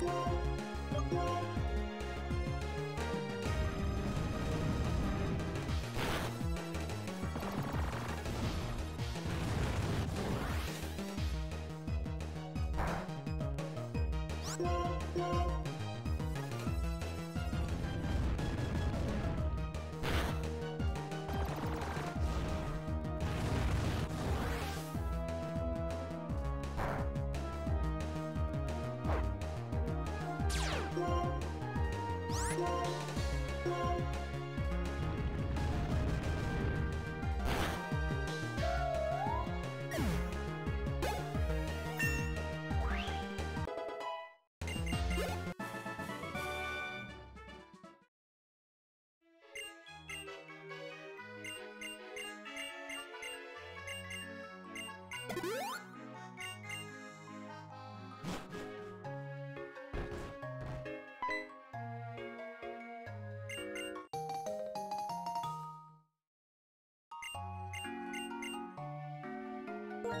Música you you